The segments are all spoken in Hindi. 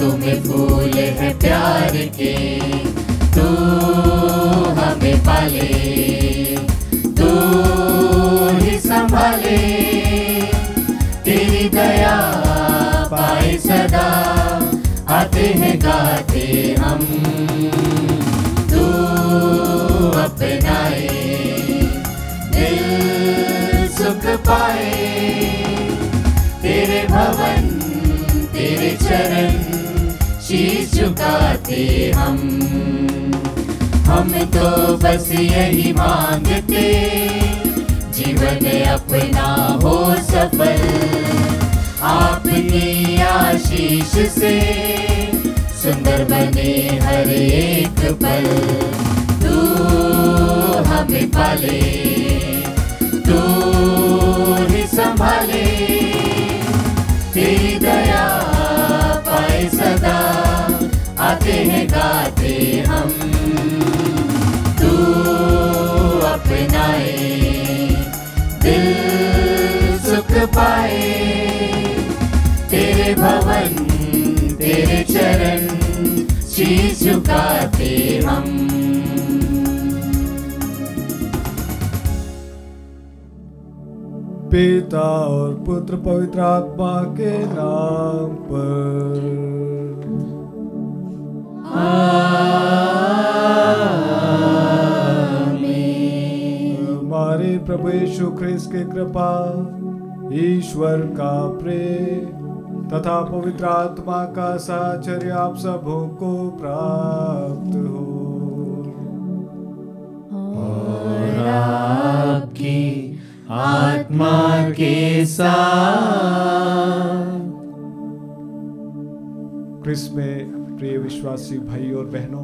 हाथों में झुकाते हम। हम तो बस यही मांगते, जीवन अपना हो सफल। आपकी आशीष से सुंदर बने हर एक पल। तू हमें पाले। आते हैं गाते हम। तू अपनाए दिल सुख पाए। तेरे भवन, तेरे चरण, शीश झुकाते हम। पिता और पुत्र पवित्र आत्मा के नाम पर। हमारे प्रभु यीशु ख्रिस्त की कृपा ईश्वर का प्रेम तथा पवित्र आत्मा का साचर्य आप सबों को प्राप्त हो। और आपकी आत्मा के साथ क्रिस में प्रिय विश्वासी भाई और बहनों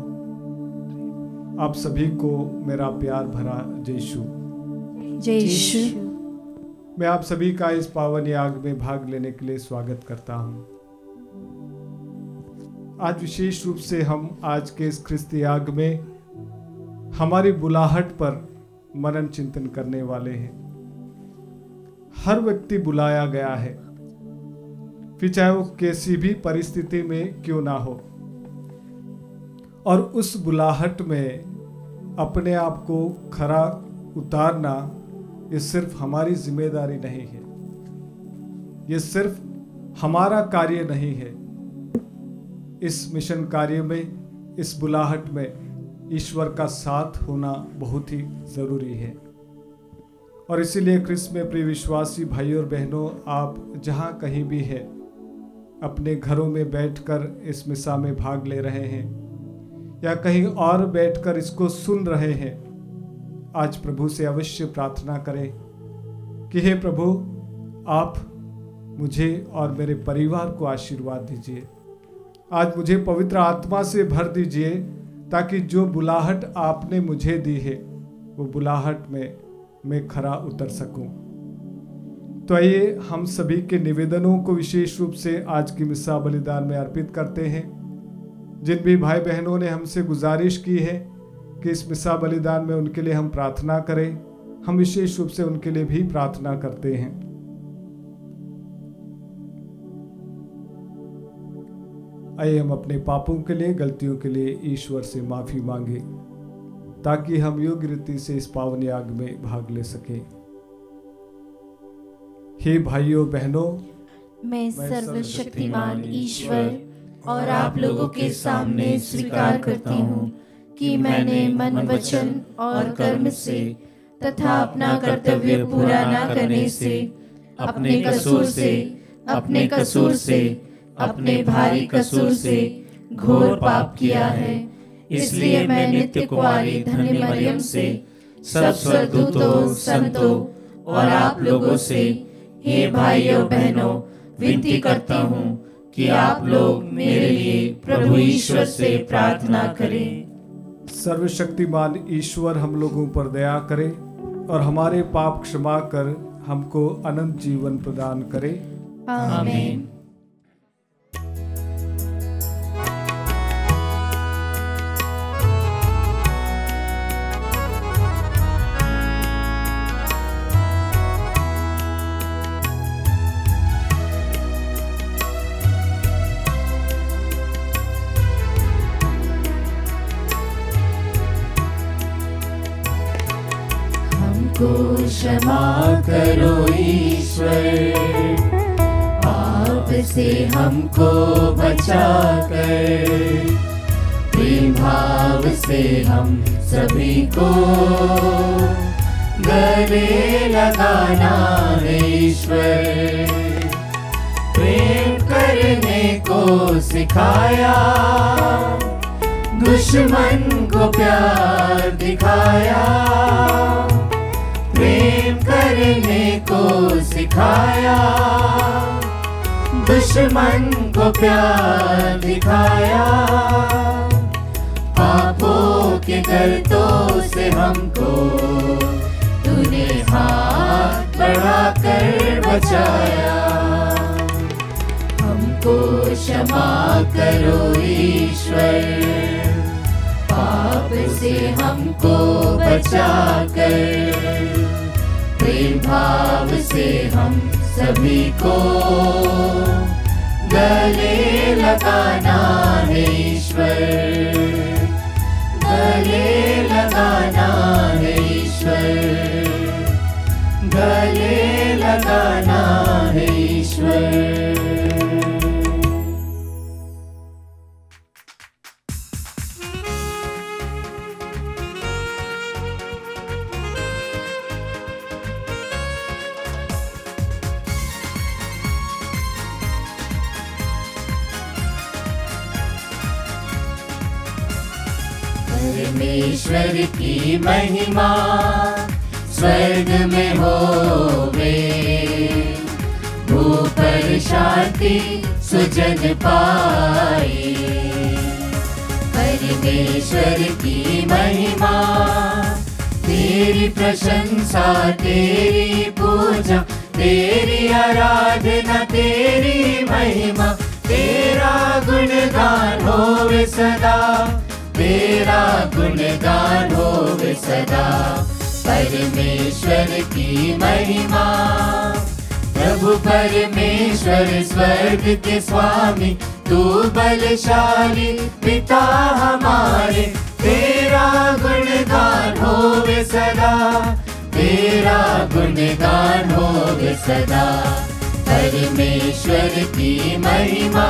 आप सभी को मेरा प्यार भरा जयशु जय यीशु मैं आप सभी का इस पावन याग में भाग लेने के लिए स्वागत करता हूँ। आज विशेष रूप से हम आज के इस ख्रिस्त याग में हमारी बुलाहट पर मनन चिंतन करने वाले हैं। हर व्यक्ति बुलाया गया है फिर चाहे वो किसी भी परिस्थिति में क्यों ना हो। और उस बुलाहट में अपने आप को खरा उतारना ये सिर्फ़ हमारी ज़िम्मेदारी नहीं है। ये सिर्फ़ हमारा कार्य नहीं है। इस मिशन कार्य में, इस बुलाहट में ईश्वर का साथ होना बहुत ही ज़रूरी है। और इसीलिए क्रिस्त में प्रिय विश्वासी भाई और बहनों, आप जहाँ कहीं भी हैं, अपने घरों में बैठकर इस मिसा में भाग ले रहे हैं। या कहीं और बैठकर इसको सुन रहे हैं। आज प्रभु से अवश्य प्रार्थना करें कि हे प्रभु, आप मुझे और मेरे परिवार को आशीर्वाद दीजिए। आज मुझे पवित्र आत्मा से भर दीजिए ताकि जो बुलाहट आपने मुझे दी है, वो बुलाहट में मैं खरा उतर सकूँ। तो आइए हम सभी के निवेदनों को विशेष रूप से आज की मिसा बलिदान में अर्पित करते हैं। जिन भी भाई बहनों ने हमसे गुजारिश की है कि इस मिस्सा बलिदान में उनके लिए हम प्रार्थना करें हम विशेष रूप से उनके लिए भी प्रार्थना करते हैं। आइए हम अपने पापों के लिए गलतियों के लिए ईश्वर से माफ़ी मांगे ताकि हम योग्य रीति से इस पावन याग में भाग ले सकें। हे भाइयों बहनों मैं सर्वशक्तिमान ईश्वर और आप लोगों के सामने स्वीकार करती हूँ कि मैंने मन वचन और कर्म से तथा अपना कर्तव्य पूरा न करने से, अपने कसूर से, अपने कसूर से, अपने भारी कसूर से घोर पाप किया है। इसलिए मैं नित्य कुमारी धन्य मरियम से, सब स्वर्गदूतों, संतों और आप लोगों से, हे भाइयों, बहनों, विनती करता हूँ कि आप लोग मेरे लिए प्रभु ईश्वर से प्रार्थना करें। सर्वशक्तिमान ईश्वर हम लोगों पर दया करे और हमारे पाप क्षमा कर हमको अनंत जीवन प्रदान करे। आमीन। क्षमा करो ईश्वर। पाप से हमको बचा कर, प्रेम भाव से हम सभी को गले लगाना ईश्वर। प्रेम करने को सिखाया, दुश्मन को प्यार दिखाया। करने को सिखाया। दुश्मन को प्यार दिखाया। पापों के गर्तों से हमको तूने हाथ बढ़ाकर बचाया। हमको क्षमा करो ईश्वर। पाप से हमको बचा कर प्रेम भाव से हम सभी को गले लगाना है ईश्वर। गले लगाना है ईश्वर। गले लगाना पाए परमेश्वर की महिमा, तेरी प्रशंसा, तेरी पूजा, तेरी आराधना, तेरी महिमा, तेरा गुणगान होवे सदा, तेरा गुणगान होवे सदा। परमेश्वर की महिमा प्रभु परमेश्वर, स्वर्ग के स्वामी, तू बलशाली पिता हमारे। तेरा गुणगान होवे सदा, तेरा गुणगान होवे सदा। परमेश्वर की महिमा,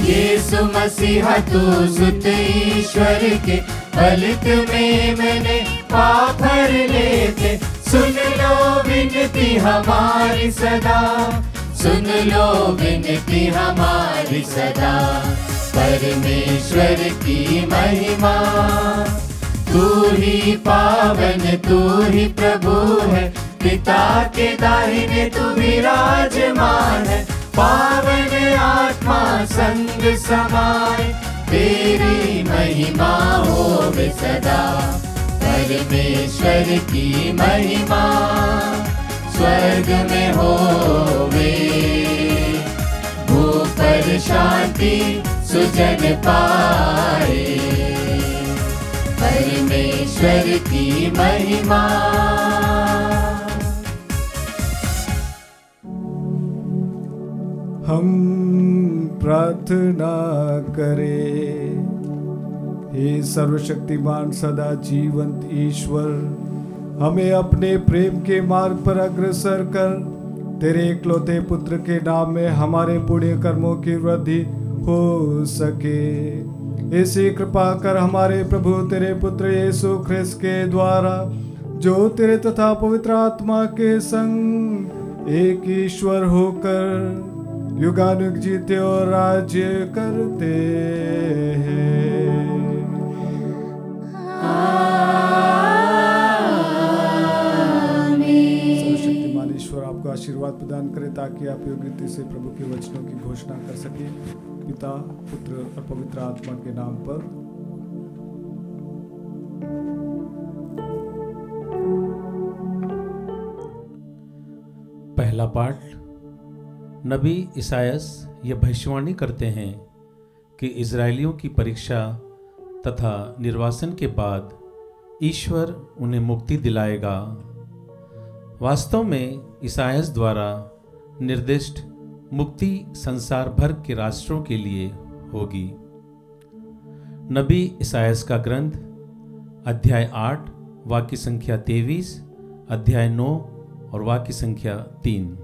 यीशु मसीहा, तू सुत ईश्वर के फलित में मैंने पापड़ लेते। सुन लो विनती हमारी सदा। सुन लो विनती हमारी सदा। परमेश्वर की महिमा। तू ही पावन, तू ही प्रभु है। पिता के दाहिने तू विराजमान है। पावन आत्मा संग समाए तेरी महिमा हो सदा। परमेश्वर की महिमा स्वर्ग में होवे। पर शांति सुजन पाए। परमेश्वर की महिमा। हम प्रार्थना करें। हे सर्वशक्तिमान सदा जीवंत ईश्वर, हमें अपने प्रेम के मार्ग पर अग्रसर कर, तेरे इकलौते पुत्र के नाम में हमारे पुण्य कर्मों की वृद्धि हो सके। ऐसी कृपा कर हमारे प्रभु, तेरे पुत्र यीशु ख्रिस्त के द्वारा, जो तेरे तथा पवित्र आत्मा के संग एक ईश्वर होकर युगानुग जीते और राज्य करते हैं। आपको आशीर्वाद प्रदान करे ताकि आप योग्यता से प्रभु के वचनों की घोषणा कर सके। पिता पुत्र और पवित्र आत्मा के नाम पर। पहला पाठ। नबी ईसायस यह भविष्यवाणी करते हैं कि इज़राइलियों की परीक्षा तथा निर्वासन के बाद ईश्वर उन्हें मुक्ति दिलाएगा। वास्तव में ईसायस द्वारा निर्दिष्ट मुक्ति संसार भर के राष्ट्रों के लिए होगी। नबी ईसायस का ग्रंथ, अध्याय आठ, वाक्य संख्या तेईस अध्याय नौ और वाक्य संख्या तीन।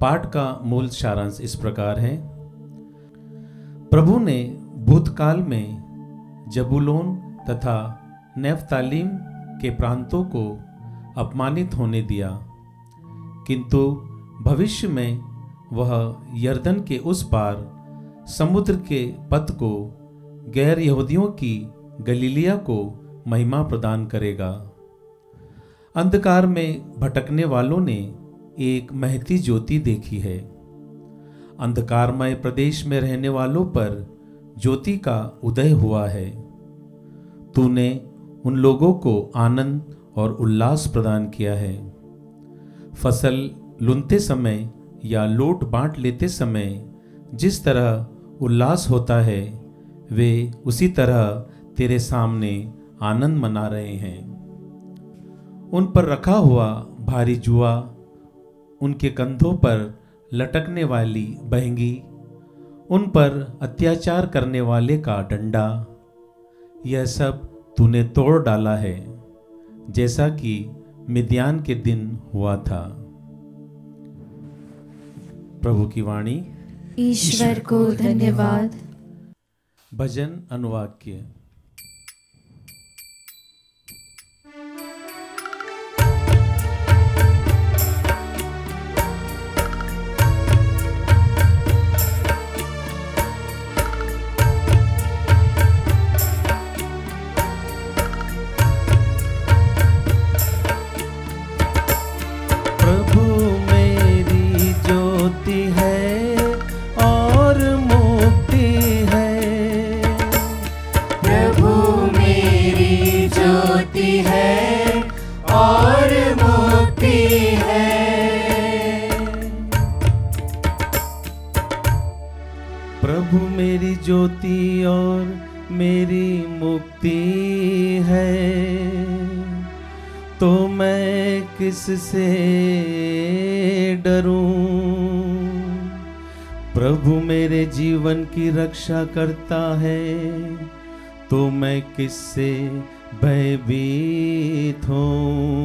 पाठ का मूल सारांश इस प्रकार है। प्रभु ने भूतकाल में जबुलोन तथा नेफ्तालीम के प्रांतों को अपमानित होने दिया। किंतु भविष्य में वह यर्दन के उस पार समुद्र के पथ को, गैर यहूदियों की गलीलिया को महिमा प्रदान करेगा। अंधकार में भटकने वालों ने एक महती ज्योति देखी है। अंधकारमय प्रदेश में रहने वालों पर ज्योति का उदय हुआ है। तूने उन लोगों को आनंद और उल्लास प्रदान किया है। फ़सल लुनते समय या लोट बांट लेते समय जिस तरह उल्लास होता है, वे उसी तरह तेरे सामने आनंद मना रहे हैं। उन पर रखा हुआ भारी जुआ उनके कंधों पर लटकने वाली बहंगी उन पर अत्याचार करने वाले का डंडा। यह सब तूने तोड़ डाला है जैसा कि मिद्यान के दिन हुआ था। प्रभु की वाणी। ईश्वर को धन्यवाद। भजन अनुवाक्य। रक्षा करता है तो मैं किससे भयभीत हूँ?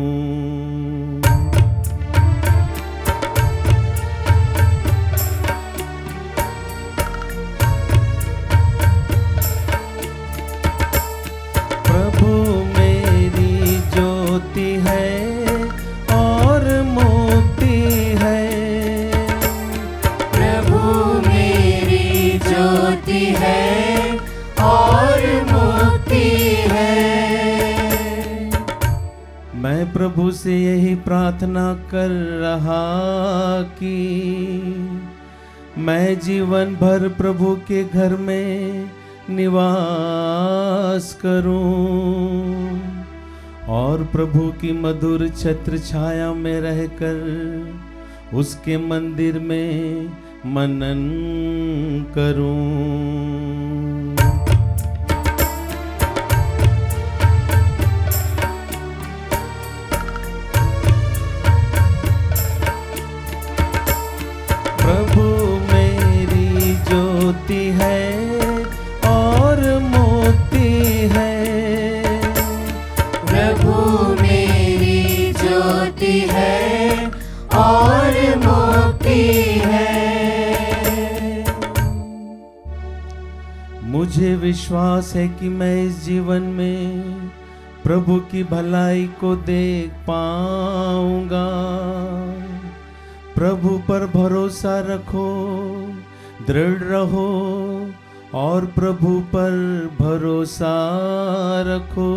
कर रहा कि मैं जीवन भर प्रभु के घर में निवास करूँ। और प्रभु की मधुर छत्र छाया में रहकर उसके मंदिर में मनन करूँ। प्रभु की भलाई को देख पाऊँगा। प्रभु पर भरोसा रखो, दृढ़ रहो और प्रभु पर भरोसा रखो।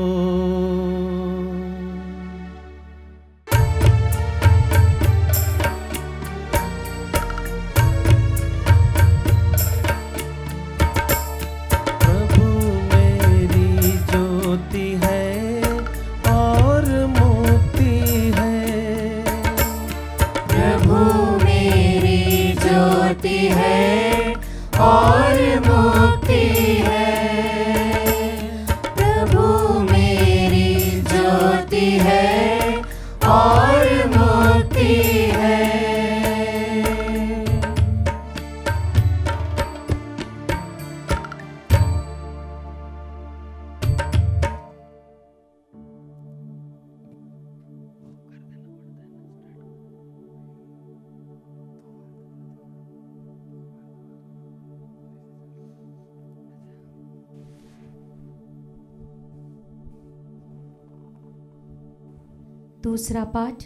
दूसरा पाठ,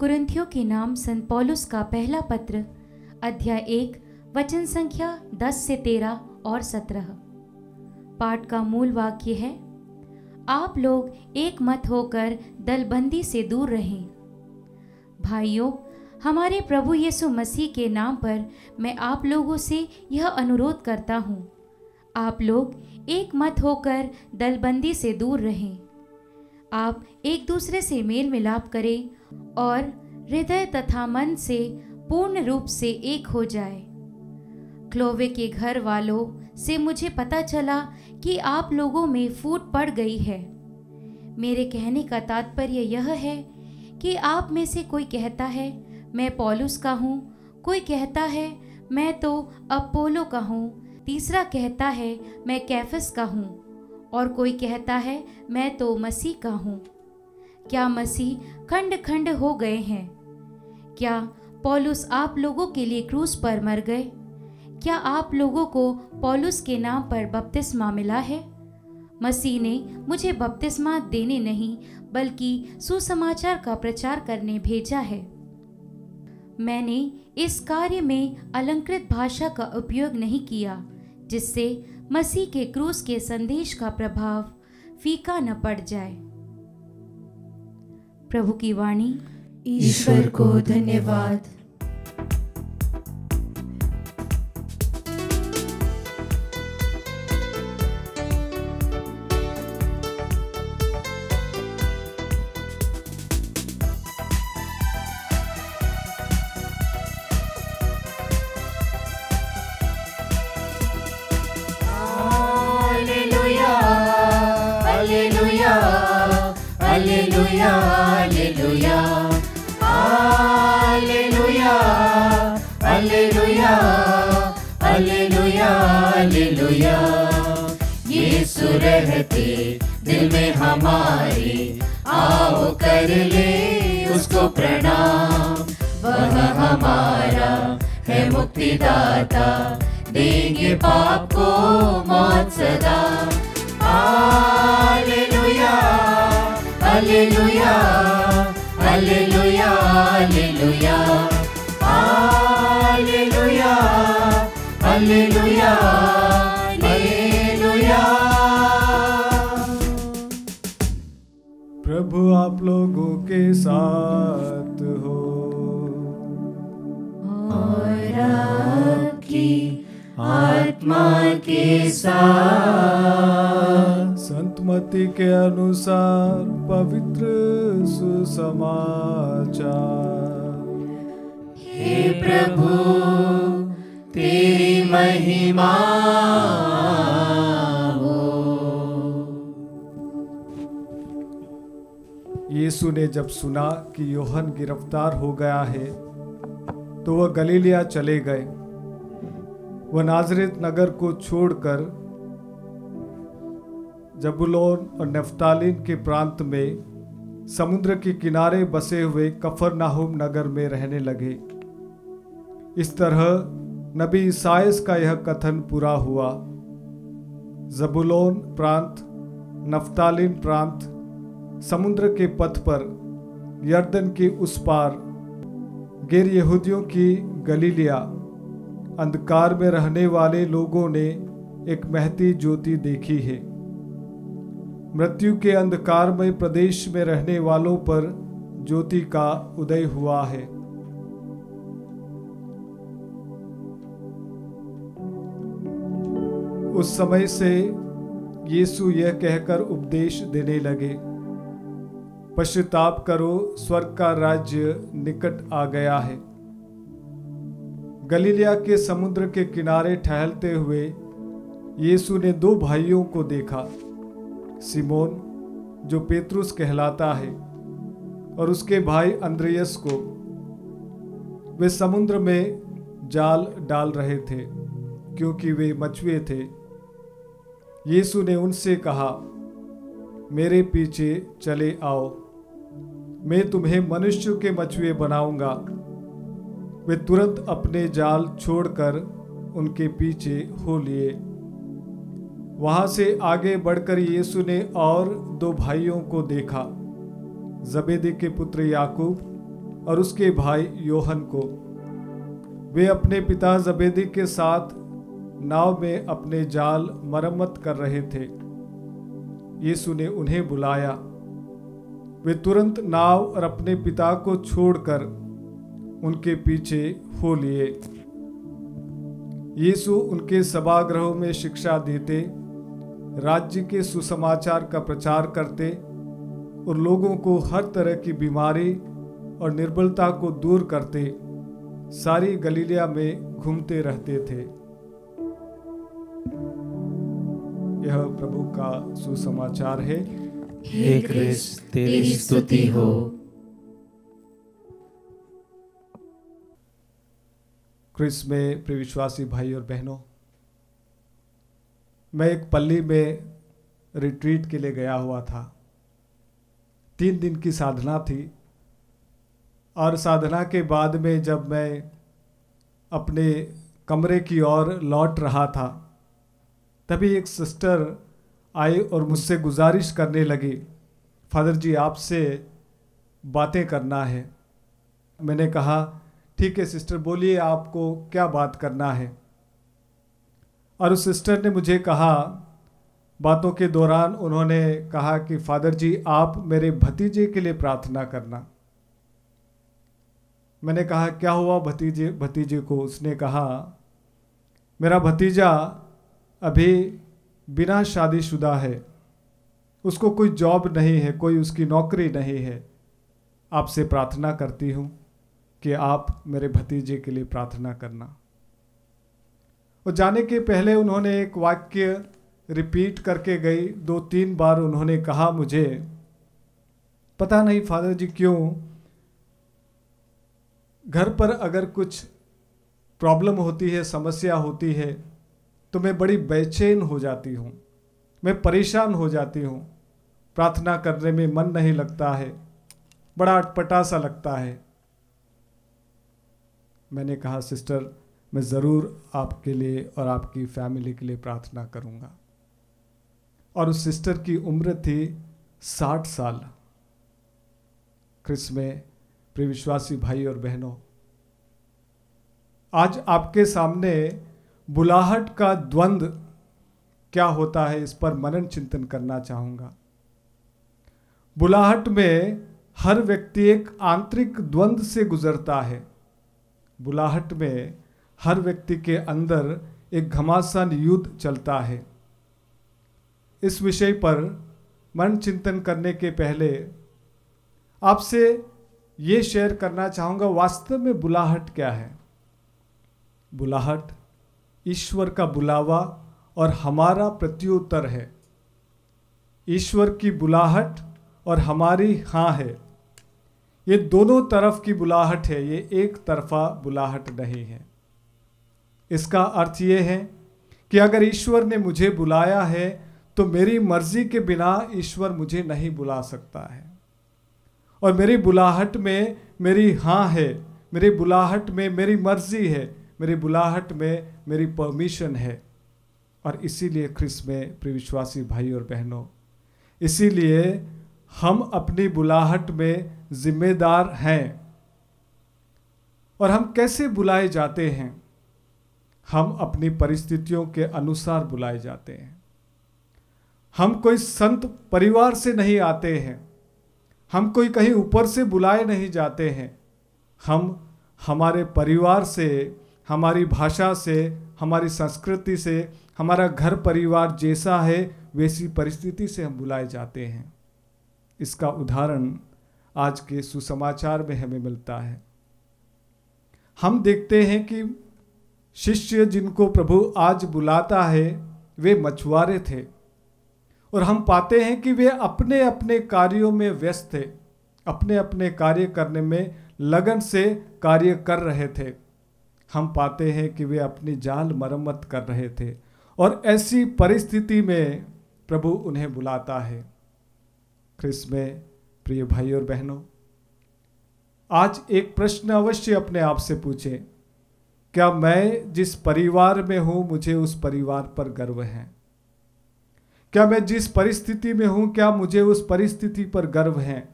कुरिन्थियों के नाम संत पौलुस का पहला पत्र, अध्याय एक, वचन संख्या दस से तेरह और सत्रह। पाठ का मूल वाक्य है, आप लोग एक मत होकर दलबंदी से दूर रहें। भाइयों, हमारे प्रभु यीशु मसीह के नाम पर मैं आप लोगों से यह अनुरोध करता हूँ, आप लोग एक मत होकर दलबंदी से दूर रहें। आप एक दूसरे से मेल मिलाप करें और हृदय तथा मन से पूर्ण रूप से एक हो जाए। क्लोवे के घर वालों से मुझे पता चला कि आप लोगों में फूट पड़ गई है। मेरे कहने का तात्पर्य यह है कि आप में से कोई कहता है, मैं पॉलुस का हूँ। कोई कहता है, मैं तो अपोलो का हूँ। तीसरा कहता है, मैं कैफस का हूँ। और कोई कहता है, मैं तो मसीह का हूँ। क्या मसीह खंड खंड हो गए हैं? क्या पौलुस आप लोगों के लिए क्रूस पर मर गए? क्या आप लोगों को पौलुस के नाम पर बपतिस्मा मिला है? मसीह ने मुझे बपतिस्मा देने नहीं, बल्कि सुसमाचार का प्रचार करने भेजा है। मैंने इस कार्य में अलंकृत भाषा का उपयोग नहीं किया, जिससे मसीह के क्रूस के संदेश का प्रभाव फीका न पड़ जाए। प्रभु की वाणी। ईश्वर को धन्यवाद। रहते दिल में हमारे आओ कर ले उसको प्रणाम वह हमारा है मुक्तिदाता देंगे पाप को मौत सदा hallelujah hallelujah hallelujah hallelujah hallelujah hallelujah hallelujah प्रभु आप लोगों के साथ हो। और आपकी आत्मा के साथ। संत मती के अनुसार पवित्र सुसमाचार। हे प्रभु तेरी महिमा हो। यीशु ने जब सुना कि योहन गिरफ़्तार हो गया है तो वह गलीलिया चले गए। वह नाजरेत नगर को छोड़कर जबुलोन और नफ्तालिन के प्रांत में समुद्र के किनारे बसे हुए कफरनाहुम नगर में रहने लगे। इस तरह नबी ईसाइस का यह कथन पूरा हुआ। जबुलोन प्रांत, नफ्तालिन प्रांत, समुद्र के पथ पर, यर्दन के उस पार, गैर यहूदियों की गलीलिया, अंधकार में रहने वाले लोगों ने एक महती ज्योति देखी है। मृत्यु के अंधकारमय प्रदेश में रहने वालों पर ज्योति का उदय हुआ है। उस समय से यीशु यह कहकर उपदेश देने लगे, पश्चाताप करो, स्वर्ग का राज्य निकट आ गया है। गलीलिया के समुद्र के किनारे ठहरते हुए यीशु ने दो भाइयों को देखा। सिमोन, जो पेतरुस कहलाता है, और उसके भाई अंद्रेयस को। वे समुद्र में जाल डाल रहे थे, क्योंकि वे मछुए थे। यीशु ने उनसे कहा, मेरे पीछे चले आओ। मैं तुम्हें मनुष्य के मछुए बनाऊँगा। वे तुरंत अपने जाल छोड़कर उनके पीछे हो लिए। वहाँ से आगे बढ़कर यीशु ने और दो भाइयों को देखा, जबेदी के पुत्र याकूब और उसके भाई योहन को। वे अपने पिता जबेदी के साथ नाव में अपने जाल मरम्मत कर रहे थे। यीशु ने उन्हें बुलाया। वे तुरंत नाव और अपने पिता को छोड़कर उनके पीछे हो लिए। यीशु उनके सभागृहों में शिक्षा देते राज्य के सुसमाचार का प्रचार करते और लोगों को हर तरह की बीमारी और निर्बलता को दूर करते सारी गलीलिया में घूमते रहते थे। यह प्रभु का सुसमाचार है। हे तेरी स्तुति हो। क्रिस में प्रिय विश्वासी भाई और बहनों मैं एक पल्ली में रिट्रीट के लिए गया हुआ था। तीन दिन की साधना थी और साधना के बाद में जब मैं अपने कमरे की ओर लौट रहा था, तभी एक सिस्टर आई और मुझसे गुजारिश करने लगी, फादर जी, आपसे बातें करना है। मैंने कहा, ठीक है सिस्टर, बोलिए आपको क्या बात करना है? और उस सिस्टर ने मुझे कहा, बातों के दौरान उन्होंने कहा कि, फादर जी, आप मेरे भतीजे के लिए प्रार्थना करना। मैंने कहा, क्या हुआ भतीजे भतीजे को? उसने कहा, मेरा भतीजा अभी बिना शादीशुदा है। उसको कोई जॉब नहीं है, कोई उसकी नौकरी नहीं है। आपसे प्रार्थना करती हूँ कि आप मेरे भतीजे के लिए प्रार्थना करना। और जाने के पहले उन्होंने एक वाक्य रिपीट करके गई, दो तीन बार उन्होंने कहा मुझे, पता नहीं फादर जी क्यों घर पर अगर कुछ प्रॉब्लम होती है, समस्या होती है तो मैं बड़ी बेचैन हो जाती हूँ, मैं परेशान हो जाती हूँ। प्रार्थना करने में मन नहीं लगता है, बड़ा अटपटा सा लगता है। मैंने कहा, सिस्टर मैं ज़रूर आपके लिए और आपकी फैमिली के लिए प्रार्थना करूँगा। और उस सिस्टर की उम्र थी साठ साल। क्रिस में प्रिय विश्वासी भाई और बहनों, आज आपके सामने बुलाहट का द्वंद्व क्या होता है इस पर मनन चिंतन करना चाहूँगा। बुलाहट में हर व्यक्ति एक आंतरिक द्वंद्व से गुजरता है। बुलाहट में हर व्यक्ति के अंदर एक घमासान युद्ध चलता है। इस विषय पर मन चिंतन करने के पहले आपसे ये शेयर करना चाहूँगा, वास्तव में बुलाहट क्या है? बुलाहट ईश्वर का बुलावा और हमारा प्रत्युत्तर है। ईश्वर की बुलाहट और हमारी हाँ है। ये दोनों तरफ़ की बुलाहट है, ये एक तरफा बुलाहट नहीं है। इसका अर्थ ये है कि अगर ईश्वर ने मुझे बुलाया है तो मेरी मर्ज़ी के बिना ईश्वर मुझे नहीं बुला सकता है। और मेरी बुलाहट में मेरी हाँ है, मेरी बुलाहट में मेरी मर्ज़ी है, मेरी बुलाहट में मेरी परमिशन है। और इसीलिए ख्रिस में, प्रिय विश्वासी भाई और बहनों, इसीलिए हम अपनी बुलाहट में जिम्मेदार हैं। और हम कैसे बुलाए जाते हैं? हम अपनी परिस्थितियों के अनुसार बुलाए जाते हैं। हम कोई संत परिवार से नहीं आते हैं। हम कोई कहीं ऊपर से बुलाए नहीं जाते हैं। हम हमारे परिवार से, हमारी भाषा से, हमारी संस्कृति से, हमारा घर परिवार जैसा है, वैसी परिस्थिति से हम बुलाए जाते हैं। इसका उदाहरण आज के सुसमाचार में हमें मिलता है। हम देखते हैं कि शिष्य जिनको प्रभु आज बुलाता है, वे मछुआरे थे। और हम पाते हैं कि वे अपने अपने कार्यों में व्यस्त थे अपने अपने कार्य करने में लगन से कार्य कर रहे थे। हम पाते हैं कि वे अपनी जाल मरम्मत कर रहे थे और ऐसी परिस्थिति में प्रभु उन्हें बुलाता है। क्रिस में, प्रिय भाई और बहनों, आज एक प्रश्न अवश्य अपने आप से पूछें। क्या मैं जिस परिवार में हूँ, मुझे उस परिवार पर गर्व है? क्या मैं जिस परिस्थिति में हूँ, क्या मुझे उस परिस्थिति पर गर्व है?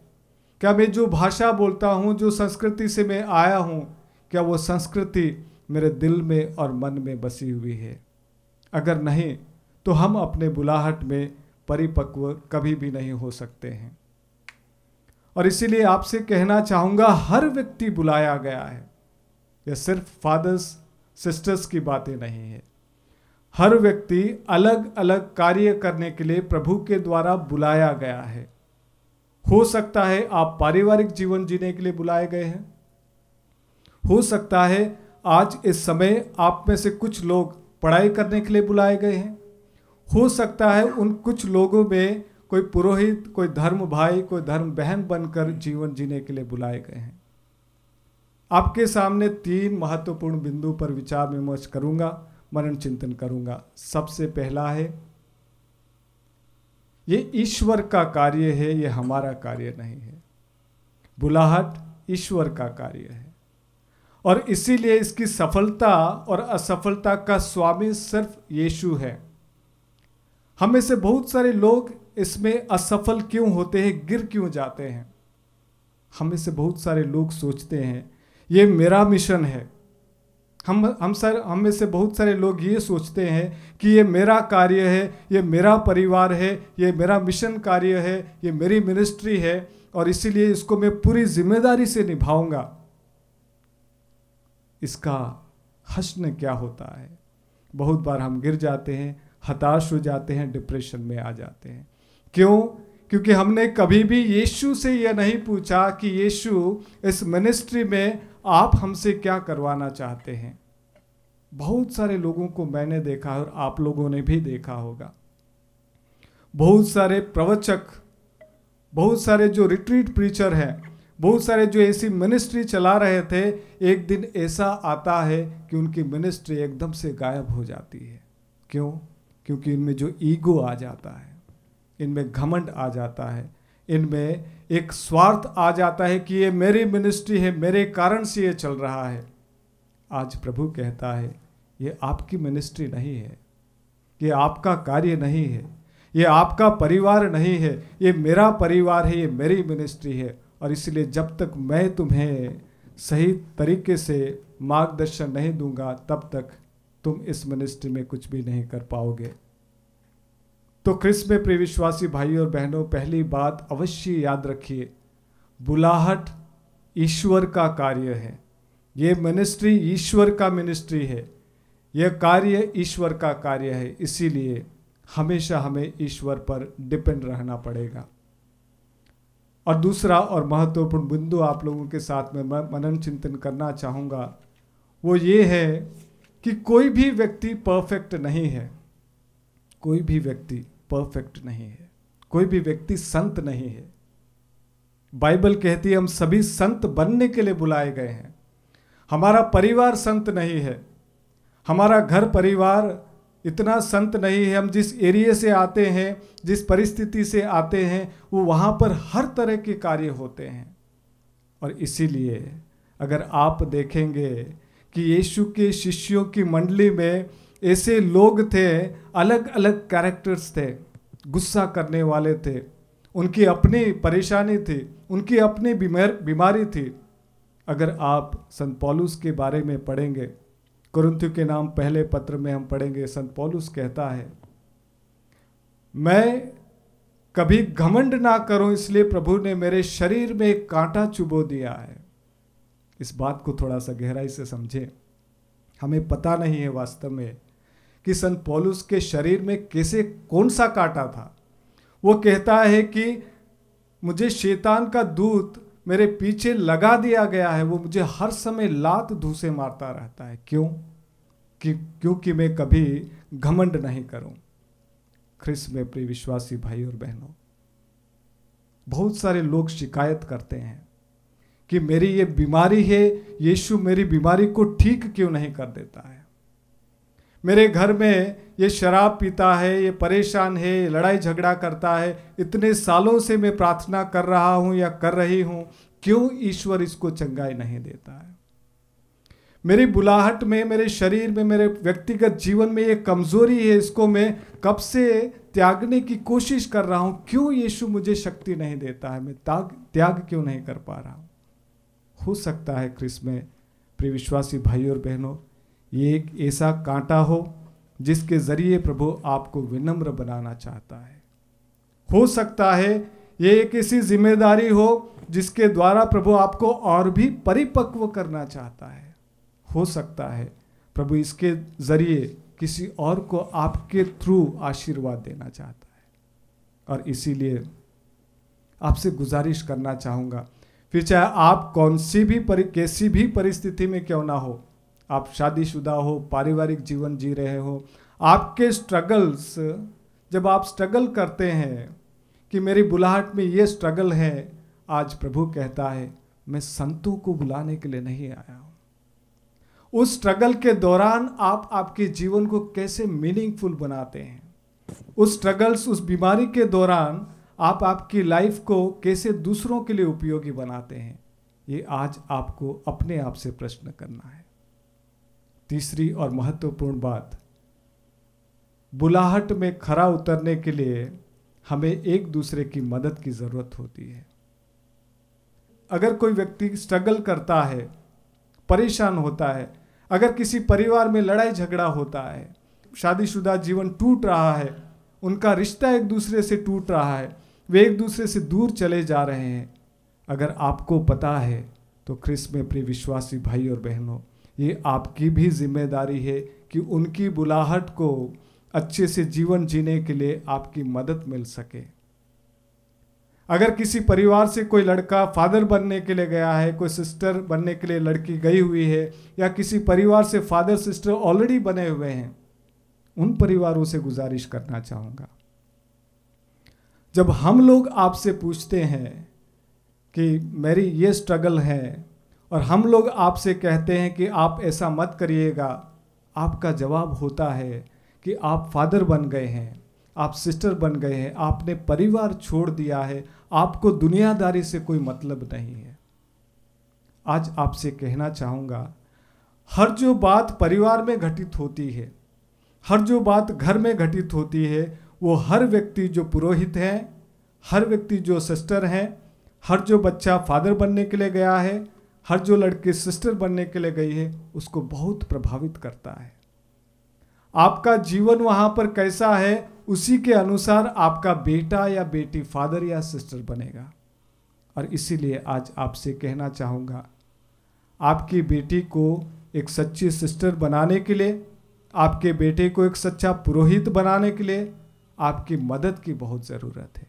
क्या मैं जो भाषा बोलता हूँ, जो संस्कृति से मैं आया हूँ, क्या वो संस्कृति मेरे दिल में और मन में बसी हुई है? अगर नहीं तो हम अपने बुलाहट में परिपक्व कभी भी नहीं हो सकते हैं। और इसीलिए आपसे कहना चाहूँगा, हर व्यक्ति बुलाया गया है। यह सिर्फ़ फादर्स, सिस्टर्स की बातें नहीं है। हर व्यक्ति अलग अलग कार्य करने के लिए प्रभु के द्वारा बुलाया गया है। हो सकता है आप पारिवारिक जीवन जीने के लिए बुलाए गए हैं। हो सकता है आज इस समय आप में से कुछ लोग पढ़ाई करने के लिए बुलाए गए हैं। हो सकता है उन कुछ लोगों में कोई पुरोहित, कोई धर्म भाई, कोई धर्म बहन बनकर जीवन जीने के लिए बुलाए गए हैं। आपके सामने तीन महत्वपूर्ण बिंदु पर विचार विमर्श करूँगा, मनन चिंतन करूँगा। सबसे पहला है, ये ईश्वर का कार्य है, ये हमारा कार्य नहीं है। बुलाहट ईश्वर का कार्य है। और इसीलिए इसकी सफलता और असफलता का स्वामी सिर्फ़ यीशु है। हम में से बहुत सारे लोग इसमें असफल क्यों होते हैं, गिर क्यों जाते हैं? हम में से बहुत सारे लोग सोचते हैं ये मेरा मिशन है। हम हम सर, हम में से बहुत सारे लोग ये सोचते हैं कि ये मेरा कार्य है, ये मेरा परिवार है, ये मेरा मिशन कार्य है, ये मेरी मिनिस्ट्री है और इसीलिए इसको मैं पूरी ज़िम्मेदारी से निभाऊँगा। इसका हश्न क्या होता है? बहुत बार हम गिर जाते हैं, हताश हो जाते हैं डिप्रेशन में आ जाते हैं। क्यों? क्योंकि हमने कभी भी यीशु से यह नहीं पूछा कि यीशु इस मिनिस्ट्री में आप हमसे क्या करवाना चाहते हैं? बहुत सारे लोगों को मैंने देखा और आप लोगों ने भी देखा होगा। बहुत सारे प्रवचक, बहुत सारे जो रिट्रीट प्रीचर हैं, बहुत सारे जो ऐसी मिनिस्ट्री चला रहे थे, एक दिन ऐसा आता है कि उनकी मिनिस्ट्री एकदम से गायब हो जाती है। क्यों? क्योंकि इनमें जो ईगो आ जाता है, इनमें घमंड आ जाता है इनमें एक स्वार्थ आ जाता है कि ये मेरी मिनिस्ट्री है, मेरे कारण से ये चल रहा है। आज प्रभु कहता है, ये आपकी मिनिस्ट्री नहीं है, ये आपका कार्य नहीं है, ये आपका परिवार नहीं है, ये मेरा परिवार है, ये मेरी मिनिस्ट्री है। और इसलिए जब तक मैं तुम्हें सही तरीके से मार्गदर्शन नहीं दूँगा, तब तक तुम इस मिनिस्ट्री में कुछ भी नहीं कर पाओगे। तो क्रिस में प्रिय विश्वासी भाई और बहनों, पहली बात अवश्य याद रखिए, बुलाहट ईश्वर का कार्य है। ये मिनिस्ट्री ईश्वर का मिनिस्ट्री है। यह कार्य ईश्वर का कार्य है, इसीलिए हमेशा हमें ईश्वर पर डिपेंड रहना पड़ेगा। और दूसरा और महत्वपूर्ण बिंदु आप लोगों के साथ में मनन चिंतन करना चाहूँगा, वो ये है कि कोई भी व्यक्ति परफेक्ट नहीं है। कोई भी व्यक्ति परफेक्ट नहीं है। कोई भी व्यक्ति संत नहीं है। बाइबल कहती है, हम सभी संत बनने के लिए बुलाए गए हैं। हमारा परिवार संत नहीं है। हमारा घर परिवार इतना संत नहीं है। हम जिस एरिए से आते हैं, जिस परिस्थिति से आते हैं, वो वहाँ पर हर तरह के कार्य होते हैं। और इसीलिए अगर आप देखेंगे कि यीशु के शिष्यों की मंडली में ऐसे लोग थे अलग अलग कैरेक्टर्स थे, गुस्सा करने वाले थे। उनकी अपनी परेशानी थी, उनकी अपनी बीमार, बीमारी थी। अगर आप संत पॉलुस के बारे में पढ़ेंगे कुरुंथियों के नाम पहले पत्र में हम पढ़ेंगे संत पौलुस कहता है, मैं कभी घमंड ना करूँ, इसलिए प्रभु ने मेरे शरीर में एक कांटा चुबो दिया है। इस बात को थोड़ा सा गहराई से समझें। हमें पता नहीं है वास्तव में कि संत पौलुस के शरीर में कैसे कौन सा काटा था? वो कहता है कि मुझे शैतान का दूत मेरे पीछे लगा दिया गया है। वो मुझे हर समय लात धूसे मारता रहता है। क्यों? कि, क्योंकि मैं कभी घमंड नहीं करूँ। ख्रिस में प्रिय विश्वासी भाई और बहनों, बहुत सारे लोग शिकायत करते हैं कि मेरी ये बीमारी है, यीशु मेरी बीमारी को ठीक क्यों नहीं कर देता है? मेरे घर में ये शराब पीता है, ये परेशान है, ये लड़ाई झगड़ा करता है, इतने सालों से मैं प्रार्थना कर रहा हूँ या कर रही हूँ, क्यों ईश्वर इसको चंगाई नहीं देता है? मेरी बुलाहट में, मेरे शरीर में, मेरे व्यक्तिगत जीवन में ये कमज़ोरी है, इसको मैं कब से त्यागने की कोशिश कर रहा हूँ, क्यों यीशु मुझे शक्ति नहीं देता है, मैं त्याग त्याग क्यों नहीं कर पा रहा हूँ? हो सकता है क्रिस में, प्रिय विश्वासी भाई और बहनों ये एक ऐसा कांटा हो, जिसके ज़रिए प्रभु आपको विनम्र बनाना चाहता है। हो सकता है ये एक ऐसी ज़िम्मेदारी हो, जिसके द्वारा प्रभु आपको और भी परिपक्व करना चाहता है। हो सकता है प्रभु इसके ज़रिए किसी और को आपके थ्रू आशीर्वाद देना चाहता है। और इसीलिए आपसे गुजारिश करना चाहूँगा, फिर चाहे आप कौन सी भी परि, कैसी भी परिस्थिति में क्यों ना हो आप शादीशुदा हो, पारिवारिक जीवन जी रहे हो, आपके स्ट्रगल्स जब आप स्ट्रगल करते हैं कि मेरी बुलाहट में ये स्ट्रगल है, आज प्रभु कहता है, मैं संतों को बुलाने के लिए नहीं आया हूँ। उस स्ट्रगल के दौरान आप आपके जीवन को कैसे मीनिंगफुल बनाते हैं? उस स्ट्रगल्स उस बीमारी के दौरान आप आपकी लाइफ को कैसे दूसरों के लिए उपयोगी बनाते हैं? ये आज आपको अपने आप से प्रश्न करना है। तीसरी और महत्वपूर्ण बात, बुलाहट में खरा उतरने के लिए हमें एक दूसरे की मदद की ज़रूरत होती है। अगर कोई व्यक्ति स्ट्रगल करता है, परेशान होता है, अगर किसी परिवार में लड़ाई झगड़ा होता है, शादीशुदा जीवन टूट रहा है, उनका रिश्ता एक दूसरे से टूट रहा है, वे एक दूसरे से दूर चले जा रहे हैं, अगर आपको पता है तो क्रिस में प्रिय विश्वासी भाई और बहनों ये आपकी भी ज़िम्मेदारी है कि उनकी बुलाहट को अच्छे से जीवन जीने के लिए आपकी मदद मिल सके। अगर किसी परिवार से कोई लड़का फादर बनने के लिए गया है, कोई सिस्टर बनने के लिए लड़की गई हुई है, या किसी परिवार से फादर सिस्टर ऑलरेडी बने हुए हैं, उन परिवारों से गुजारिश करना चाहूँगा। जब हम लोग आपसे पूछते हैं कि मेरी ये स्ट्रगल है और हम लोग आपसे कहते हैं कि आप ऐसा मत करिएगा। आपका जवाब होता है कि आप फादर बन गए हैं, आप सिस्टर बन गए हैं, आपने परिवार छोड़ दिया है, आपको दुनियादारी से कोई मतलब नहीं है। आज आपसे कहना चाहूँगा, हर जो बात परिवार में घटित होती है, हर जो बात घर में घटित होती है, वो हर व्यक्ति जो पुरोहित हैं, हर व्यक्ति जो सिस्टर हैं, हर जो बच्चा फादर बनने के लिए गया है हर जो लड़की सिस्टर बनने के लिए गई है, उसको बहुत प्रभावित करता है। आपका जीवन वहाँ पर कैसा है, उसी के अनुसार आपका बेटा या बेटी फादर या सिस्टर बनेगा। और इसीलिए आज आपसे कहना चाहूँगा, आपकी बेटी को एक सच्ची सिस्टर बनाने के लिए, आपके बेटे को एक सच्चा पुरोहित बनाने के लिए आपकी मदद की बहुत ज़रूरत है।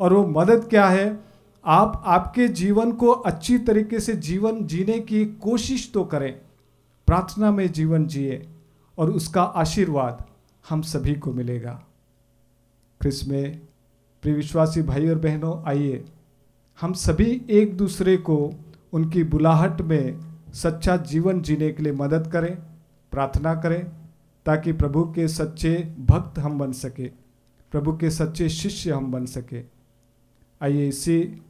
और वो मदद क्या है आप आपके जीवन को अच्छी तरीके से जीवन जीने की कोशिश तो करें। प्रार्थना में जीवन जिए और उसका आशीर्वाद हम सभी को मिलेगा। क्रिस में प्रिय विश्वासी भाई और बहनों, आइए हम सभी एक दूसरे को उनकी बुलाहट में सच्चा जीवन जीने के लिए मदद करें, प्रार्थना करें, ताकि प्रभु के सच्चे भक्त हम बन सके, प्रभु के सच्चे शिष्य हम बन सके। आइए इसी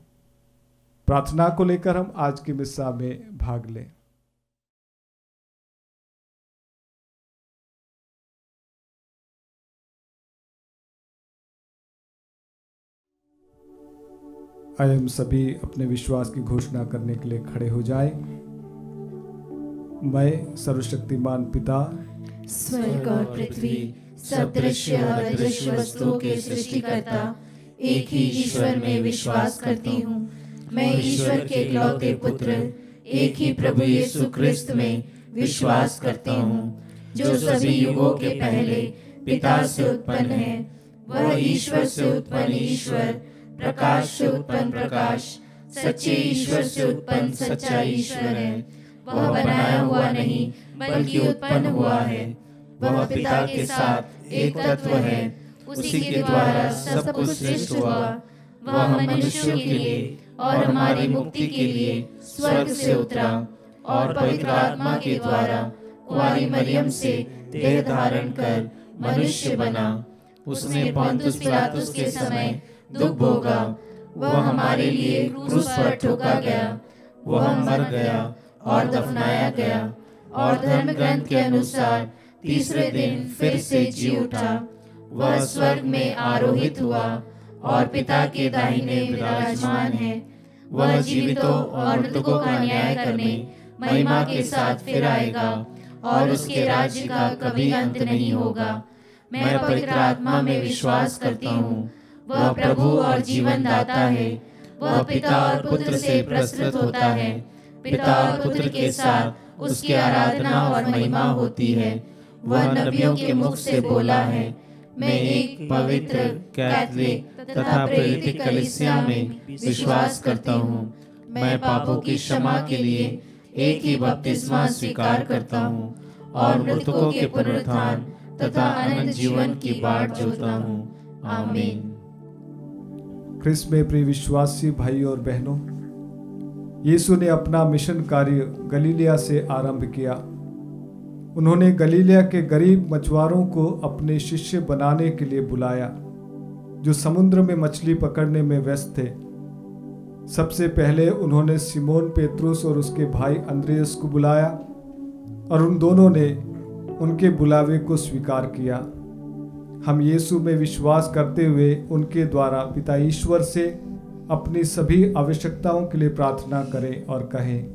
प्रार्थना को लेकर हम आज की मिस्सा में भाग लें। आइए हम सभी अपने विश्वास की घोषणा करने के लिए खड़े हो जाए। मैं सर्वशक्तिमान पिता, स्वर्ग और पृथ्वी सब दृश्य और अदृश्य वस्तुओं के सृष्टिकर्ता, एक ही ईश्वर में विश्वास करती हूँ। मैं ईश्वर के इकलौते पुत्र एक ही प्रभु यीशु क्रिस्त में विश्वास करती हूँ जो सभी युगों के पहले पिता से उत्पन्न है। वह ईश्वर से उत्पन्न ईश्वर प्रकाश से उत्पन्न प्रकाश सच्चे ईश्वर से उत्पन्न सच्चा ईश्वर है। वह बनाया हुआ नहीं बल्कि उत्पन्न हुआ है। वह पिता के साथ एक तत्व है उसी के द्वारा सब कुछ सृष्ट हुआ। वह मनुष्य के लिए और हमारी मुक्ति के लिए स्वर्ग से उतरा और पवित्र आत्मा के द्वारा कुंवारी मरियम से देह धारण कर मनुष्य बना। उसने पोंतुस पिलातुस के समय दुख भोगा। वह हमारे लिए क्रूस पर ठोका गया। वह मर गया और दफनाया गया और धर्म ग्रंथ के अनुसार तीसरे दिन फिर से जी उठा। वह स्वर्ग में आरोहित हुआ और पिता के दाहिने विराजमान है। वह जीवितों और मृतकों का न्याय करने, महिमा के साथ फिर आएगा, और उसके राज्य का कभी अंत नहीं होगा। मैं पवित्र आत्मा में विश्वास करती हूँ। वह प्रभु और जीवन दाता है। वह पिता और पुत्र से प्रस्तुत होता है। पिता और पुत्र के साथ उसकी आराधना और महिमा होती है। वह नबियों के मुख से बोला है। मैं एक पवित्र कैथलिक तथा प्रेरित कलिसिया में विश्वास करता हूँ। मैं पापों की क्षमा के लिए एक ही बपतिस्मा स्वीकार करता हूँ और मृतकों के पुनरुत्थान तथा अनंत जीवन की बाट जोता हूँ। आमीन। क्रिस्त में प्रिय विश्वासी भाई और बहनों, यीशु ने अपना मिशन कार्य गलीलिया से आरंभ किया। उन्होंने गलीलिया के गरीब मछुआरों को अपने शिष्य बनाने के लिए बुलाया, जो समुद्र में मछली पकड़ने में व्यस्त थे। सबसे पहले उन्होंने सिमोन पेत्रुस और उसके भाई अंद्रेयस को बुलाया और उन दोनों ने उनके बुलावे को स्वीकार किया। हम यीशु में विश्वास करते हुए उनके द्वारा पिता ईश्वर से अपनी सभी आवश्यकताओं के लिए प्रार्थना करें और कहें,